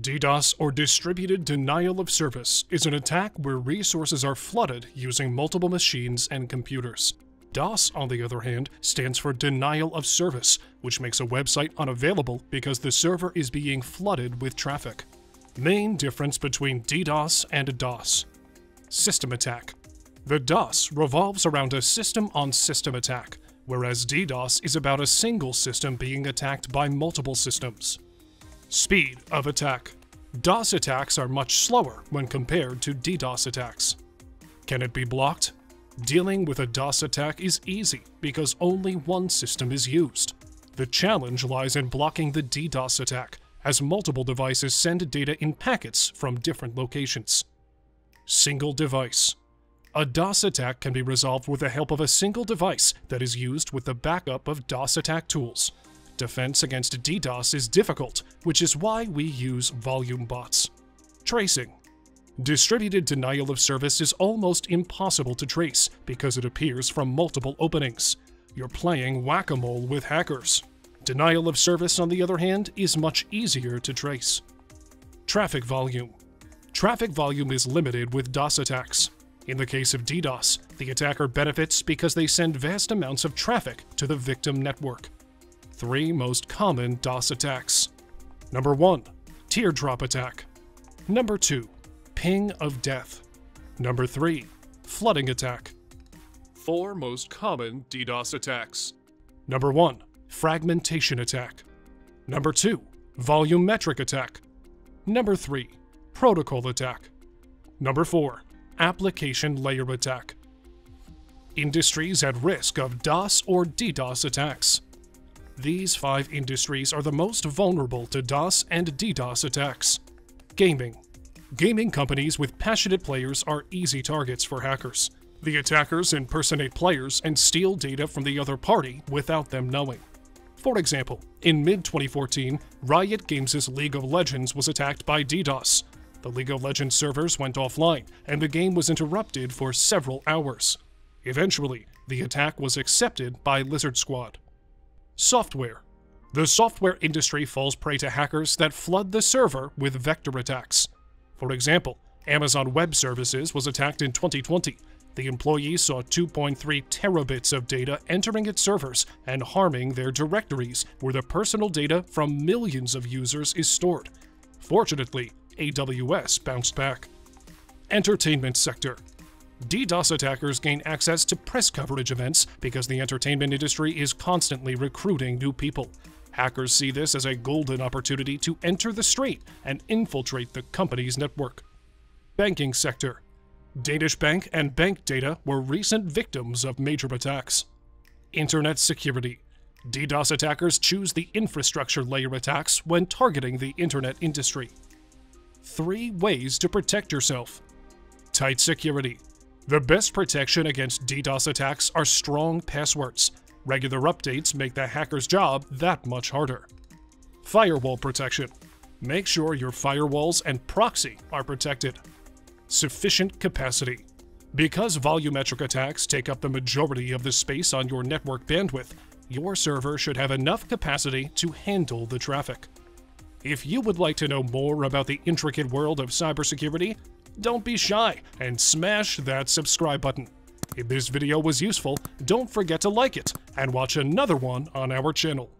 DDoS, or Distributed Denial of Service, is an attack where resources are flooded using multiple machines and computers. DOS, on the other hand, stands for Denial of Service, which makes a website unavailable because the server is being flooded with traffic. Main difference between DDoS and DOS System Attack The DOS revolves around a system on system attack, whereas DDoS is about a single system being attacked by multiple systems. Speed of attack. DOS attacks are much slower when compared to DDoS attacks. Can it be blocked? Dealing with a DOS attack is easy because only one system is used. The challenge lies in blocking the DDoS attack, as multiple devices send data in packets from different locations. Single device. A DOS attack can be resolved with the help of a single device that is used with the backup of DOS attack tools. Defense against DDoS is difficult, which is why we use volume bots. Tracing. Distributed denial of service is almost impossible to trace because it appears from multiple openings. You're playing whack-a-mole with hackers. Denial of service, on the other hand, is much easier to trace. Traffic volume. Traffic volume is limited with DOS attacks. In the case of DDoS, the attacker benefits because they send vast amounts of traffic to the victim network three most common DOS attacks. Number 1. Teardrop attack. Number 2. Ping of death. Number 3. Flooding attack. Four most common DDoS attacks. Number 1. Fragmentation attack. Number 2. Volumetric attack. Number 3. Protocol attack. Number 4. Application layer attack. Industries at risk of DOS or DDoS attacks. These five industries are the most vulnerable to DOS and DDoS attacks. Gaming. Gaming companies with passionate players are easy targets for hackers. The attackers impersonate players and steal data from the other party without them knowing. For example, in mid-2014, Riot Games' League of Legends was attacked by DDoS. The League of Legends servers went offline, and the game was interrupted for several hours. Eventually, the attack was accepted by Lizard Squad. Software. The software industry falls prey to hackers that flood the server with vector attacks. For example, Amazon Web Services was attacked in 2020. The employees saw 2.3 terabits of data entering its servers and harming their directories where the personal data from millions of users is stored. Fortunately, AWS bounced back. Entertainment sector. DDoS attackers gain access to press coverage events because the entertainment industry is constantly recruiting new people. Hackers see this as a golden opportunity to enter the strait and infiltrate the company's network. Banking sector. Danish Bank and Bankdata were recent victims of major attacks. Internet security. DDoS attackers choose the infrastructure layer attacks when targeting the internet industry. Three ways to protect yourself. Tight security. The best protection against DDoS attacks are strong passwords. Regular updates make the hacker's job that much harder. Firewall protection. Make sure your firewalls and proxy are protected. Sufficient capacity. Because volumetric attacks take up the majority of the space on your network bandwidth, your server should have enough capacity to handle the traffic. If you would like to know more about the intricate world of cybersecurity, don't be shy and smash that subscribe button. If this video was useful, don't forget to like it and watch another one on our channel.